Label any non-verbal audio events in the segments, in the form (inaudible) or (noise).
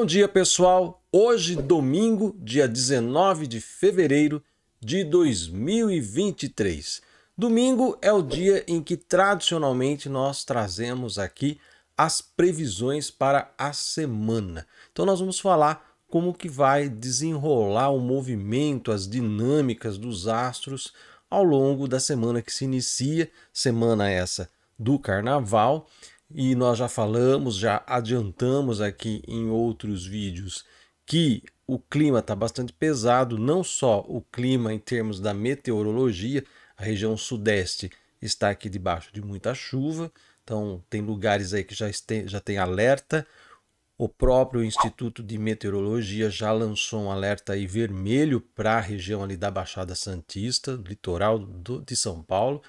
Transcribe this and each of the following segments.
Bom dia, pessoal. Hoje, domingo, dia 19 de fevereiro de 2023. Domingo é o dia em que tradicionalmente nós trazemos aqui as previsões para a semana. Então nós vamos falar como que vai desenrolar o movimento, as dinâmicas dos astros ao longo da semana que se inicia, semana essa do carnaval, e nós já falamos, já adiantamos aqui em outros vídeos que o clima está bastante pesado, não só o clima em termos da meteorologia, a região sudeste está aqui debaixo de muita chuva, então tem lugares aí que já, este, já tem alerta. O próprio Instituto de Meteorologia já lançou um alerta aí vermelho para a região ali da Baixada Santista, litoral do, de São Paulo.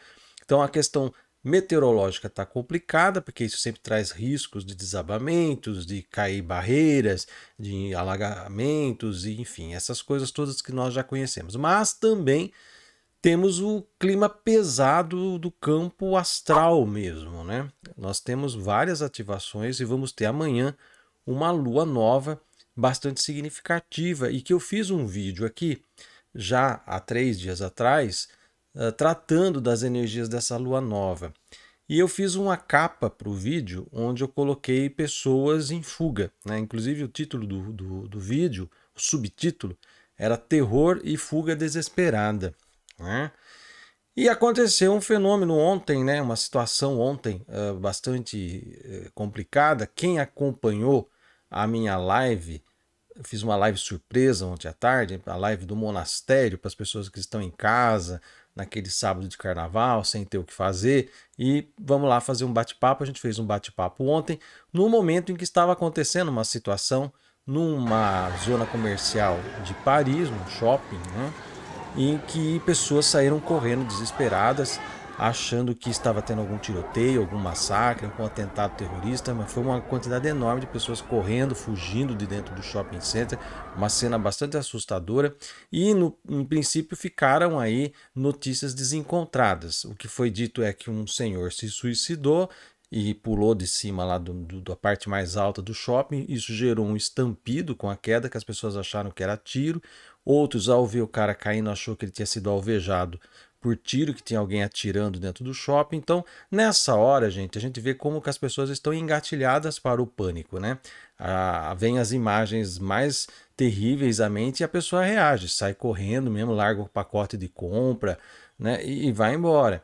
Então a questão meteorológica está complicada, porque isso sempre traz riscos de desabamentos, de cair barreiras, de alagamentos, e enfim, essas coisas todas que nós já conhecemos. Mas também temos o clima pesado do campo astral mesmo, né? Nós temos várias ativações e vamos ter amanhã uma lua nova bastante significativa e que eu fiz um vídeo aqui já há três dias atrás uh, tratando das energias dessa lua nova. E eu fiz uma capa para o vídeo onde eu coloquei pessoas em fuga. Né? Inclusive o título do, do, do vídeo, o subtítulo, era Terror e Fuga Desesperada. Né? E aconteceu um fenômeno ontem, né? uma situação ontem uh, bastante uh, complicada. Quem acompanhou a minha live fiz uma live surpresa ontem à tarde, a live do monastério para as pessoas que estão em casa, naquele sábado de carnaval, sem ter o que fazer, e vamos lá fazer um bate-papo. A gente fez um bate-papo ontem, no momento em que estava acontecendo uma situação numa zona comercial de Paris, num shopping, né, em que pessoas saíram correndo desesperadas achando que estava tendo algum tiroteio, algum massacre, algum atentado terrorista, mas foi uma quantidade enorme de pessoas correndo, fugindo de dentro do shopping center, uma cena bastante assustadora e no, em princípio ficaram aí notícias desencontradas. O que foi dito é que um senhor se suicidou e pulou de cima lá do, do, da parte mais alta do shopping. Isso gerou um estampido com a queda que as pessoas acharam que era tiro. Outros, ao ver o cara caindo, achou que ele tinha sido alvejado por tiro que tinha alguém atirando dentro do shopping. Então, nessa hora, gente, a gente vê como que as pessoas estão engatilhadas para o pânico, né? Ah, vem as imagens mais terríveis à mente e a pessoa reage, sai correndo mesmo, larga o pacote de compra, né? E, e vai embora.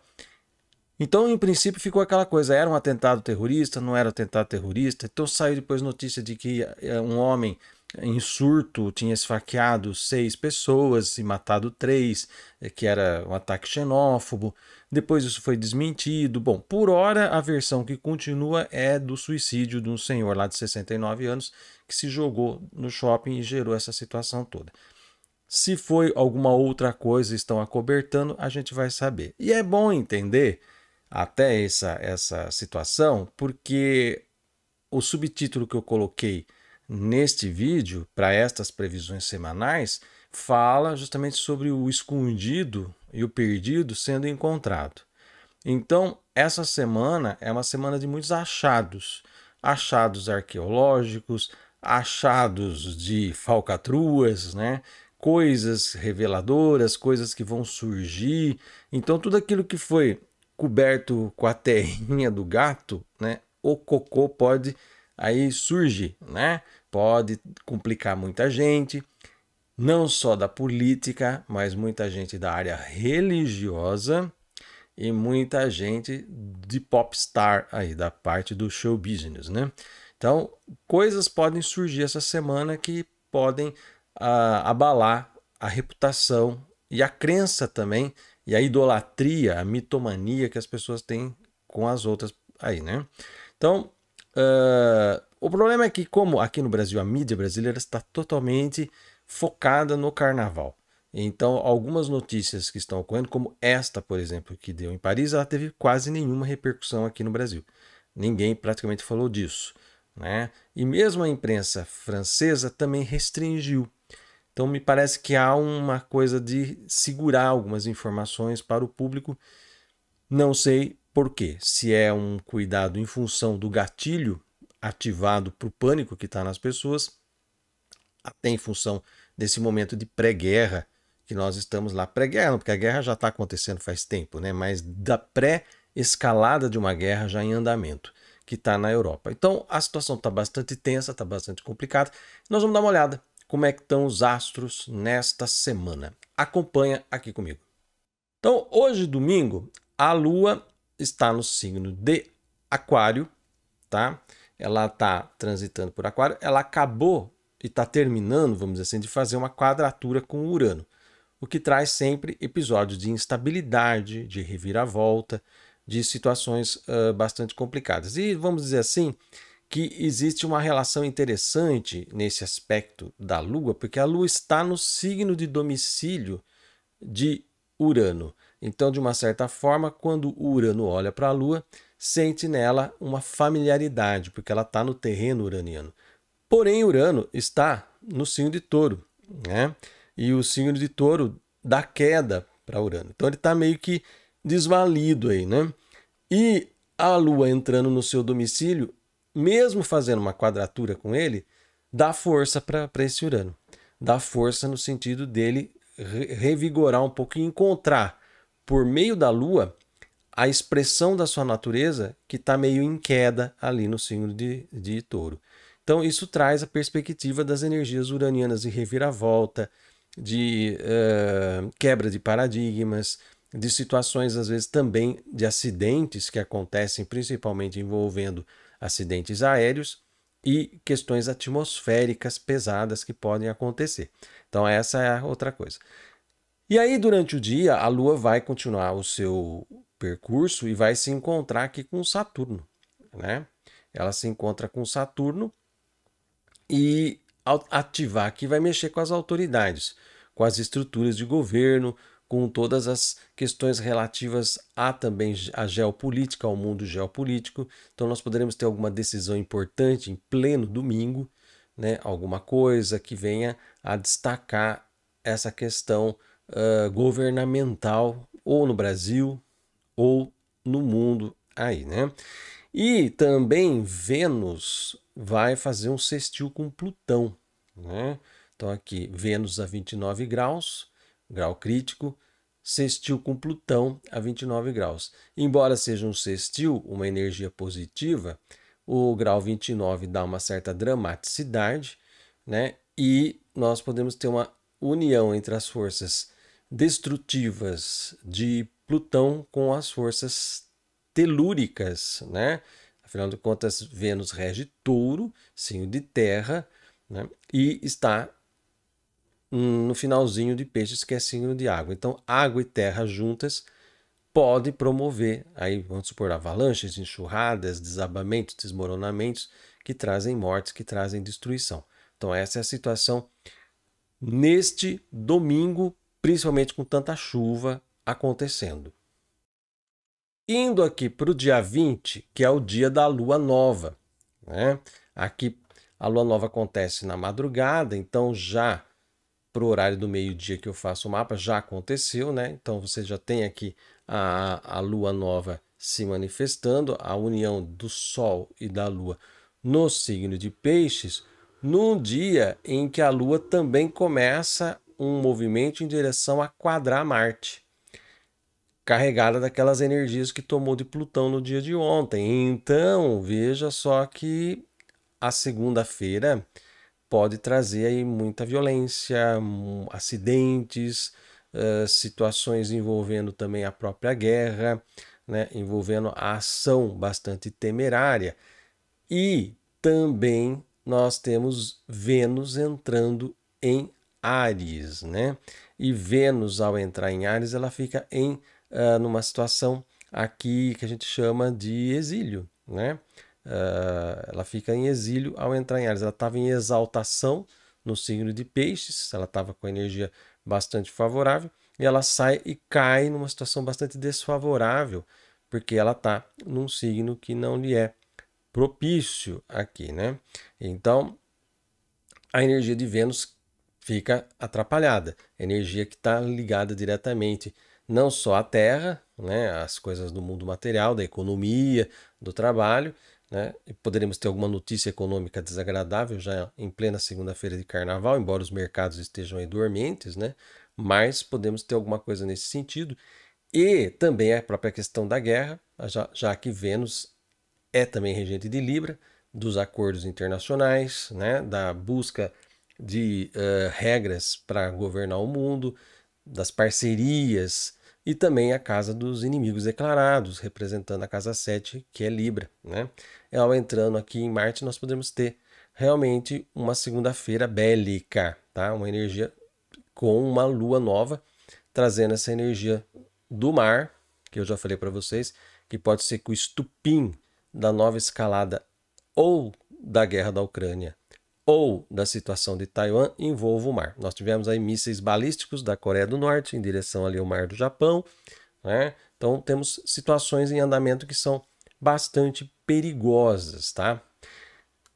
Então, em princípio, ficou aquela coisa: era um atentado terrorista, não era um atentado terrorista. Então, saiu depois notícia de que eh, um homem em surto tinha esfaqueado seis pessoas e matado três, eh, que era um ataque xenófobo. Depois isso foi desmentido. Bom, por hora a versão que continua é do suicídio de um senhor lá de 69 anos que se jogou no shopping e gerou essa situação toda. Se foi alguma outra coisa estão acobertando, a gente vai saber. E é bom entender até essa, essa situação, porque o subtítulo que eu coloquei neste vídeo, para estas previsões semanais, fala justamente sobre o escondido e o perdido sendo encontrado. Então, essa semana é uma semana de muitos achados, achados arqueológicos, achados de falcatruas, né? coisas reveladoras, coisas que vão surgir. Então, tudo aquilo que foi coberto com a terrinha do gato, né? o cocô pode aí surgir, né? Pode complicar muita gente, não só da política, mas muita gente da área religiosa e muita gente de popstar aí da parte do show business, né? Então, coisas podem surgir essa semana que podem uh, abalar a reputação e a crença também e a idolatria, a mitomania que as pessoas têm com as outras aí, né? Então, uh, o problema é que, como aqui no Brasil a mídia brasileira está totalmente focada no carnaval. Então, algumas notícias que estão ocorrendo, como esta, por exemplo, que deu em Paris, ela teve quase nenhuma repercussão aqui no Brasil. Ninguém praticamente falou disso. Né? E mesmo a imprensa francesa também restringiu. Então, me parece que há uma coisa de segurar algumas informações para o público. Não sei por quê. Se é um cuidado em função do gatilho ativado para o pânico que está nas pessoas, até em função desse momento de pré-guerra que nós estamos lá. Pré-guerra, porque a guerra já está acontecendo faz tempo, né? mas da pré-escalada de uma guerra já em andamento, que está na Europa. Então a situação está bastante tensa, está bastante complicada. Nós vamos dar uma olhada como é que estão os astros nesta semana. Acompanha aqui comigo. Então, hoje, domingo, a Lua está no signo de Aquário, tá? Ela está transitando por Aquário. Ela acabou e está terminando, vamos dizer assim, de fazer uma quadratura com Urano, o que traz sempre episódios de instabilidade, de reviravolta, de situações uh, bastante complicadas. E vamos dizer assim que existe uma relação interessante nesse aspecto da Lua, porque a Lua está no signo de domicílio de Urano. Então, de uma certa forma, quando Urano olha para a Lua, sente nela uma familiaridade, porque ela está no terreno uraniano. Porém, Urano está no signo de touro, né? E o signo de touro dá queda para Urano. Então ele está meio que desvalido aí, né? E a Lua entrando no seu domicílio, mesmo fazendo uma quadratura com ele, dá força para esse Urano. Dá força no sentido dele revigorar um pouco e encontrar, por meio da Lua, a expressão da sua natureza que está meio em queda ali no signo de, de touro. Então, isso traz a perspectiva das energias uranianas de reviravolta, de uh, quebra de paradigmas, de situações, às vezes, também de acidentes que acontecem, principalmente envolvendo acidentes aéreos e questões atmosféricas pesadas que podem acontecer. Então, essa é a outra coisa. E aí, durante o dia, a Lua vai continuar o seu percurso e vai se encontrar aqui com Saturno. Né? Ela se encontra com Saturno e ativar aqui vai mexer com as autoridades, com as estruturas de governo, com todas as questões relativas a também a geopolítica, ao mundo geopolítico. Então nós poderemos ter alguma decisão importante em pleno domingo, né? alguma coisa que venha a destacar essa questão uh, governamental ou no Brasil ou no mundo aí, né? E também Vênus vai fazer um sextil com Plutão, né? Então aqui Vênus a 29 graus, grau crítico, sextil com Plutão a 29 graus. Embora seja um sextil, uma energia positiva, o grau 29 dá uma certa dramaticidade, né? E nós podemos ter uma união entre as forças destrutivas de Plutão com as forças telúricas, né? Afinal de contas, Vênus rege touro, signo de terra, né? e está no finalzinho de peixes, que é signo de água. Então, água e terra juntas pode promover, aí vamos supor, avalanches, enxurradas, desabamentos, desmoronamentos, que trazem mortes, que trazem destruição. Então, essa é a situação neste domingo, principalmente com tanta chuva acontecendo. Indo aqui para o dia 20, que é o dia da lua nova. Né? Aqui a lua nova acontece na madrugada, então já para o horário do meio-dia que eu faço o mapa, já aconteceu, né? Então você já tem aqui a, a lua nova se manifestando, a união do Sol e da Lua no signo de Peixes, num dia em que a Lua também começa um movimento em direção a quadrar Marte carregada daquelas energias que tomou de Plutão no dia de ontem. Então, veja só que a segunda-feira pode trazer aí muita violência, acidentes, uh, situações envolvendo também a própria guerra, né, envolvendo a ação bastante temerária. E também nós temos Vênus entrando em Ares, né? E Vênus, ao entrar em Ares, ela fica em uh, numa situação aqui que a gente chama de exílio, né? Uh, ela fica em exílio ao entrar em Ares. Ela estava em exaltação no signo de Peixes, ela estava com energia bastante favorável, e ela sai e cai numa situação bastante desfavorável, porque ela está num signo que não lhe é propício aqui, né? Então, a energia de Vênus fica atrapalhada, energia que está ligada diretamente não só a terra, né, as coisas do mundo material, da economia, do trabalho, né? Poderemos ter alguma notícia econômica desagradável já em plena segunda-feira de carnaval, embora os mercados estejam aí dormentes, né? Mas podemos ter alguma coisa nesse sentido. E também a própria questão da guerra, já, já que Vênus é também regente de Libra, dos acordos internacionais, né? Da busca de uh, regras para governar o mundo, das parcerias e também a casa dos inimigos declarados, representando a casa 7, que é Libra. Né? Ela entrando aqui em Marte, nós podemos ter realmente uma segunda-feira bélica, tá? uma energia com uma lua nova, trazendo essa energia do mar, que eu já falei para vocês, que pode ser que o estupim da nova escalada ou da guerra da Ucrânia ou da situação de Taiwan envolva o mar. Nós tivemos aí mísseis balísticos da Coreia do Norte em direção ali ao mar do Japão, né? Então temos situações em andamento que são bastante perigosas, tá?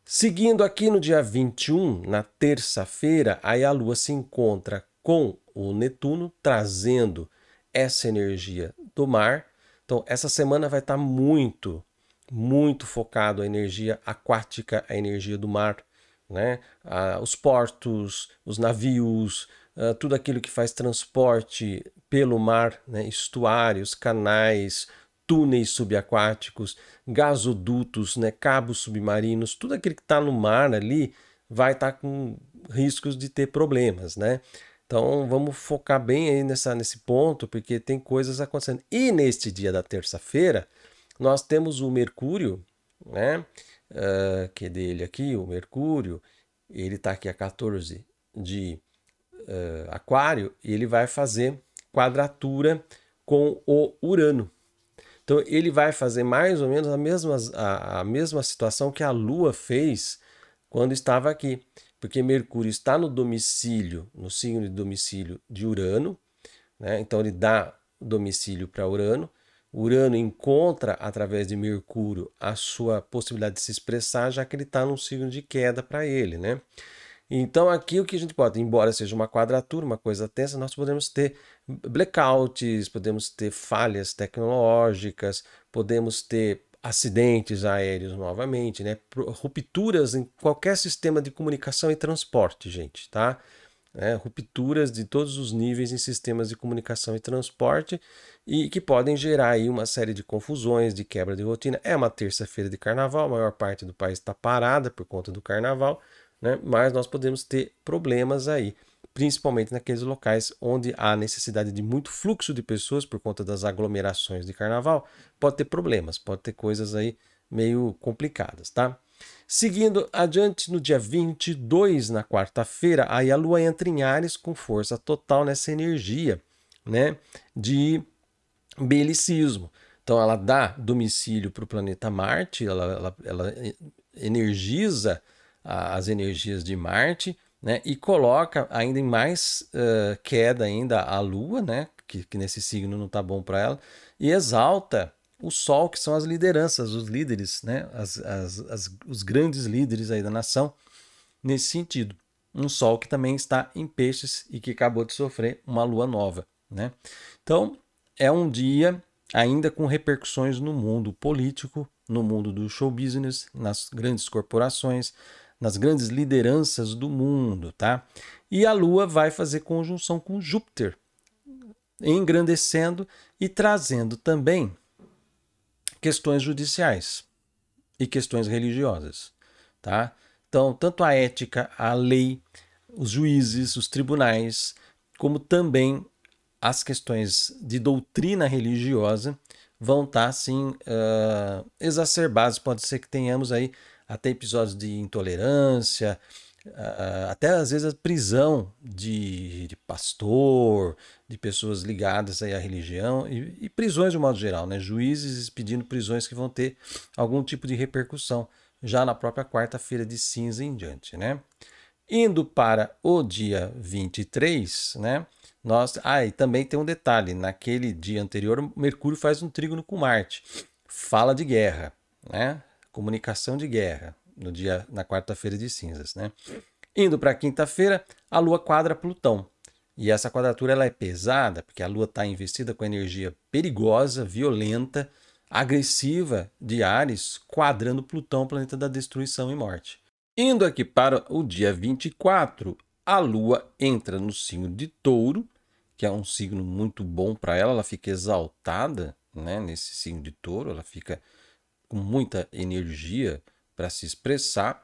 Seguindo aqui no dia 21, na terça-feira, aí a Lua se encontra com o Netuno, trazendo essa energia do mar. Então, essa semana vai estar muito, muito focado a energia aquática, a energia do mar né? Ah, os portos, os navios, ah, tudo aquilo que faz transporte pelo mar, né? estuários, canais, túneis subaquáticos, gasodutos, né? cabos submarinos, tudo aquilo que está no mar ali vai estar tá com riscos de ter problemas, né? Então vamos focar bem aí nessa, nesse ponto, porque tem coisas acontecendo. E neste dia da terça-feira, nós temos o Mercúrio, né? Uh, que é dele aqui, o Mercúrio, ele está aqui a 14 de uh, Aquário e ele vai fazer quadratura com o Urano. Então ele vai fazer mais ou menos a mesma, a, a mesma situação que a Lua fez quando estava aqui, porque Mercúrio está no domicílio, no signo de domicílio de Urano, né? então ele dá domicílio para Urano, Urano encontra, através de Mercúrio, a sua possibilidade de se expressar, já que ele está num signo de queda para ele, né? Então, aqui o que a gente pode, embora seja uma quadratura, uma coisa tensa, nós podemos ter blackouts, podemos ter falhas tecnológicas, podemos ter acidentes aéreos novamente, né? Rupturas em qualquer sistema de comunicação e transporte, gente, tá? É, rupturas de todos os níveis em sistemas de comunicação e transporte e que podem gerar aí uma série de confusões, de quebra de rotina. É uma terça-feira de carnaval, a maior parte do país está parada por conta do carnaval, né? mas nós podemos ter problemas aí, principalmente naqueles locais onde há necessidade de muito fluxo de pessoas por conta das aglomerações de carnaval, pode ter problemas, pode ter coisas aí meio complicadas, tá? Seguindo adiante, no dia 22, na quarta-feira, aí a Lua entra em Ares com força total nessa energia, né, de belicismo. Então ela dá domicílio para o planeta Marte, ela, ela, ela energiza as energias de Marte, né? E coloca ainda em mais uh, queda ainda a Lua, né? Que, que nesse signo não está bom para ela, e exalta o Sol, que são as lideranças, os líderes, né? As, as, as, os grandes líderes aí da nação, nesse sentido. Um Sol que também está em peixes e que acabou de sofrer uma lua nova, né? Então, é um dia ainda com repercussões no mundo político, no mundo do show business, nas grandes corporações, nas grandes lideranças do mundo, tá? E a Lua vai fazer conjunção com Júpiter, engrandecendo e trazendo também questões judiciais e questões religiosas, tá? Então, tanto a ética, a lei, os juízes, os tribunais, como também as questões de doutrina religiosa vão estar assim uh, exacerbadas. Pode ser que tenhamos aí até episódios de intolerância, até às vezes a prisão de, de, pastor, de pessoas ligadas aí à religião e, e, prisões de modo geral, né? Juízes pedindo prisões que vão ter algum tipo de repercussão já na própria quarta-feira de cinza em diante, né? Indo para o dia 23, né? Nós, ah, e também tem um detalhe: naquele dia anterior, Mercúrio faz um trígono com Marte. Fala de guerra, né? Comunicação de guerra, no dia na quarta-feira de cinzas, né? Indo para quinta-feira, a Lua quadra Plutão. E essa quadratura ela é pesada, porque a Lua está investida com energia perigosa, violenta, agressiva de Ares, quadrando Plutão, planeta da destruição e morte. Indo aqui para o dia 24, a Lua entra no signo de Touro, que é um signo muito bom para ela, ela fica exaltada né, nesse signo de Touro, ela fica com muita energia para se expressar,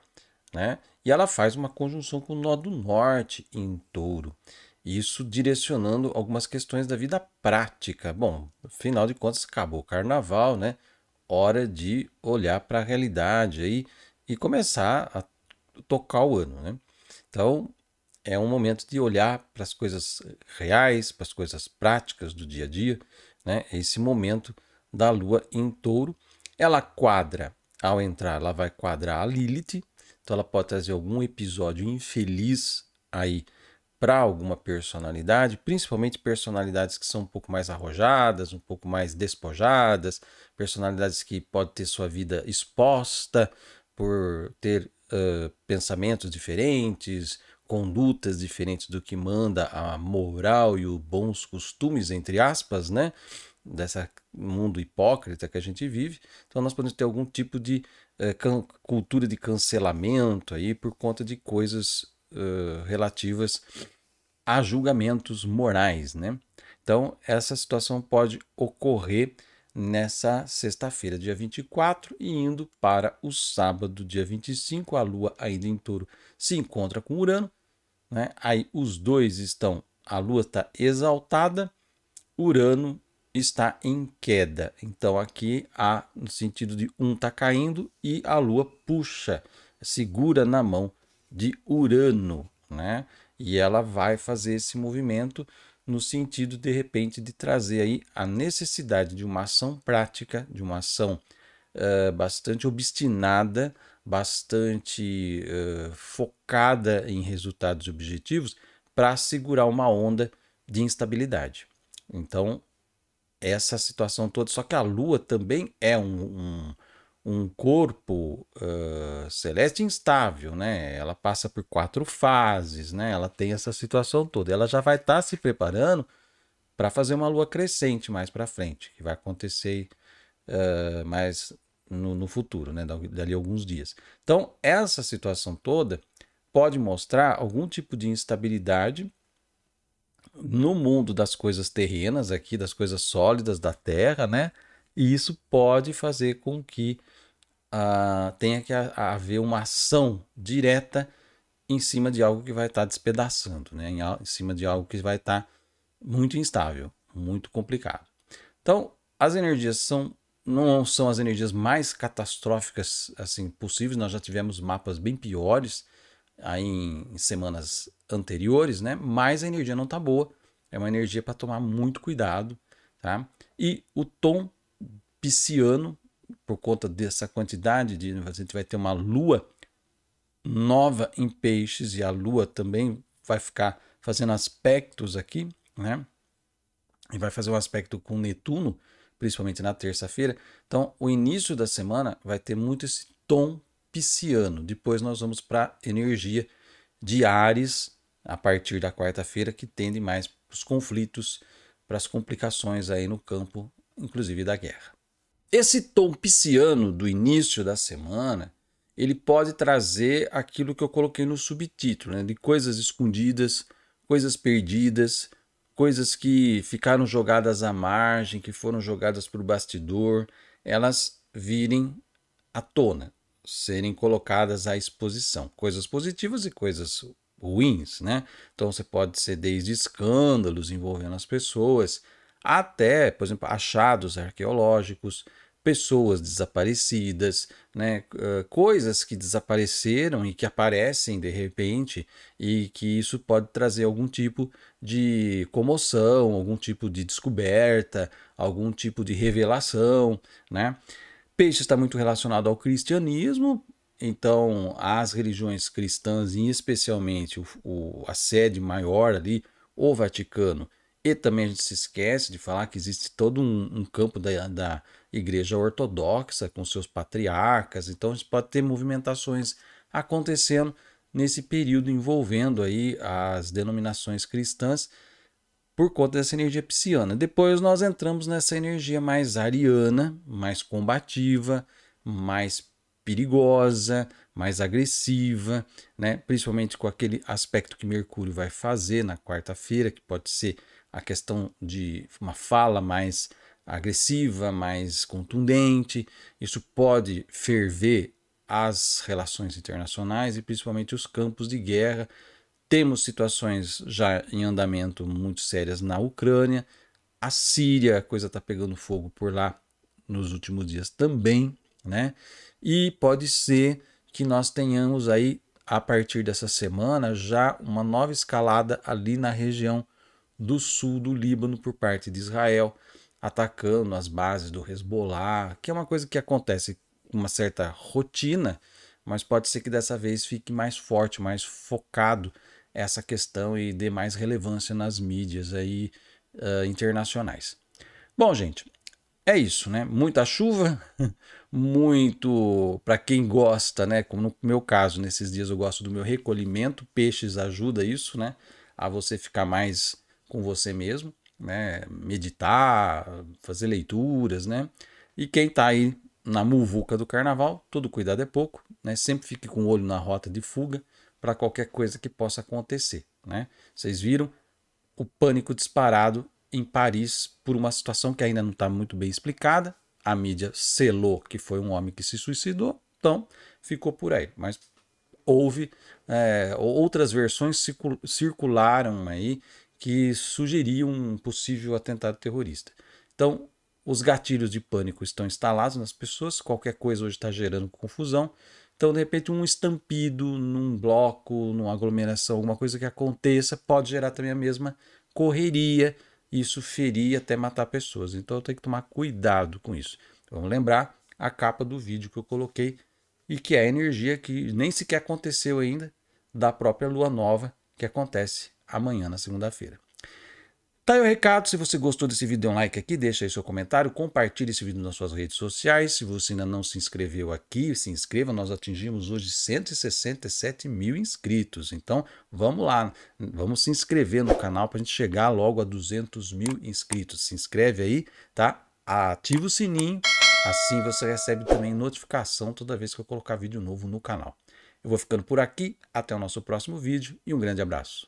né? E ela faz uma conjunção com o nó do norte em Touro. Isso direcionando algumas questões da vida prática. Bom, afinal de contas, acabou o carnaval, né? Hora de olhar para a realidade aí e começar a tocar o ano, né? Então, é um momento de olhar para as coisas reais, para as coisas práticas do dia a dia, né? Esse momento da lua em touro. Ela quadra, ao entrar, ela vai quadrar a Lilith, então ela pode trazer algum episódio infeliz aí para alguma personalidade, principalmente personalidades que são um pouco mais arrojadas, um pouco mais despojadas, personalidades que podem ter sua vida exposta por ter uh, pensamentos diferentes, condutas diferentes do que manda a moral e os bons costumes, entre aspas, né? Dessa mundo hipócrita que a gente vive. Então nós podemos ter algum tipo de uh, cultura de cancelamento aí por conta de coisas uh, relativas a julgamentos morais, né? Então essa situação pode ocorrer nessa sexta-feira, dia 24, e indo para o sábado, dia 25, a Lua ainda em touro se encontra com Urano né? Aí os dois estão, a Lua está exaltada, Urano está em queda. Então aqui há no sentido de um está caindo e a Lua puxa, segura na mão de Urano, né? E ela vai fazer esse movimento no sentido de repente de trazer aí a necessidade de uma ação prática, de uma ação uh, bastante obstinada bastante uh, focada em resultados objetivos para segurar uma onda de instabilidade. Então, essa situação toda, só que a Lua também é um, um, um corpo uh, celeste instável, né? Ela passa por quatro fases, né? Ela tem essa situação toda. Ela já vai estar tá se preparando para fazer uma Lua crescente mais para frente, que vai acontecer uh, mais no, no futuro, né? dali alguns dias. Então, essa situação toda pode mostrar algum tipo de instabilidade no mundo das coisas terrenas aqui, das coisas sólidas da Terra, né? E isso pode fazer com que uh, tenha que haver uma ação direta em cima de algo que vai estar tá despedaçando, né? Em, em, cima de algo que vai estar tá muito instável, muito complicado. Então, as energias são não são as energias mais catastróficas assim possíveis. Nós já tivemos mapas bem piores aí em, em semanas anteriores, né? Mas a energia não está boa. É uma energia para tomar muito cuidado, tá? E o tom pisciano, por conta dessa quantidade de a gente vai ter uma lua nova em peixes e a lua também vai ficar fazendo aspectos aqui, né? E vai fazer um aspecto com Netuno principalmente na terça-feira. Então, o início da semana vai ter muito esse tom pisciano. Depois nós vamos para energia de Ares a partir da quarta-feira, que tende mais para os conflitos, para as complicações aí no campo, inclusive da guerra. Esse tom pisciano do início da semana, ele pode trazer aquilo que eu coloquei no subtítulo, né, de coisas escondidas, coisas perdidas, coisas que ficaram jogadas à margem, que foram jogadas para o bastidor, elas virem à tona, serem colocadas à exposição. Coisas positivas e coisas ruins, né? Então você pode ser desde escândalos envolvendo as pessoas, até, por exemplo, achados arqueológicos, pessoas desaparecidas, né? coisas que desapareceram e que aparecem de repente e que isso pode trazer algum tipo de comoção, algum tipo de descoberta, algum tipo de revelação, né? Peixe está muito relacionado ao cristianismo, então as religiões cristãs, e especialmente o, o, a sede maior ali, o Vaticano, e também a gente se esquece de falar que existe todo um, um campo da, da igreja ortodoxa com seus patriarcas, então a gente pode ter movimentações acontecendo nesse período envolvendo aí as denominações cristãs por conta dessa energia pisciana. Depois nós entramos nessa energia mais ariana, mais combativa, mais perigosa, mais agressiva, né? principalmente com aquele aspecto que Mercúrio vai fazer na quarta-feira, que pode ser a questão de uma fala mais agressiva, mais contundente. Isso pode ferver as relações internacionais e principalmente os campos de guerra. Temos situações já em andamento muito sérias na Ucrânia. A Síria, a coisa está pegando fogo por lá nos últimos dias também, né? E pode ser que nós tenhamos aí, a partir dessa semana, já uma nova escalada ali na região do sul do Líbano por parte de Israel, atacando as bases do Hezbollah, que é uma coisa que acontece com uma certa rotina, mas pode ser que dessa vez fique mais forte, mais focado essa questão e dê mais relevância nas mídias aí uh, internacionais. Bom, gente, é isso, né? Muita chuva, (laughs) muito para quem gosta, né? Como no meu caso, nesses dias eu gosto do meu recolhimento, peixes ajuda isso, né? A você ficar mais com você mesmo, né? Meditar, fazer leituras, né? E quem está aí na muvuca do carnaval, todo cuidado é pouco, né? Sempre fique com o olho na rota de fuga para qualquer coisa que possa acontecer, né? Vocês viram o pânico disparado em Paris por uma situação que ainda não está muito bem explicada. A mídia selou que foi um homem que se suicidou, então ficou por aí. Mas houve é, outras versões circularam aí que sugeriam um possível atentado terrorista. Então, os gatilhos de pânico estão instalados nas pessoas, qualquer coisa hoje está gerando confusão. Então, de repente, um estampido num bloco, numa aglomeração, alguma coisa que aconteça, pode gerar também a mesma correria. Isso ferir até matar pessoas. Então, eu tenho que tomar cuidado com isso. Vamos lembrar a capa do vídeo que eu coloquei e que é a energia que nem sequer aconteceu ainda da própria lua nova que acontece amanhã, na segunda-feira. Tá aí o recado. Se você gostou desse vídeo, dê um like aqui, deixa aí seu comentário, compartilhe esse vídeo nas suas redes sociais. Se você ainda não se inscreveu aqui, se inscreva. Nós atingimos hoje 167 mil inscritos. Então, vamos lá, vamos se inscrever no canal para a gente chegar logo a 200 mil inscritos. Se inscreve aí, tá? Ativa o sininho, assim você recebe também notificação toda vez que eu colocar vídeo novo no canal. Eu vou ficando por aqui, até o nosso próximo vídeo e um grande abraço.